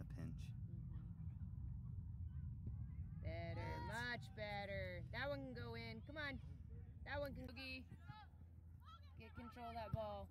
a pinch. Mm -hmm. Better, much better. That one can go in. Come on. That one can. Get control that ball.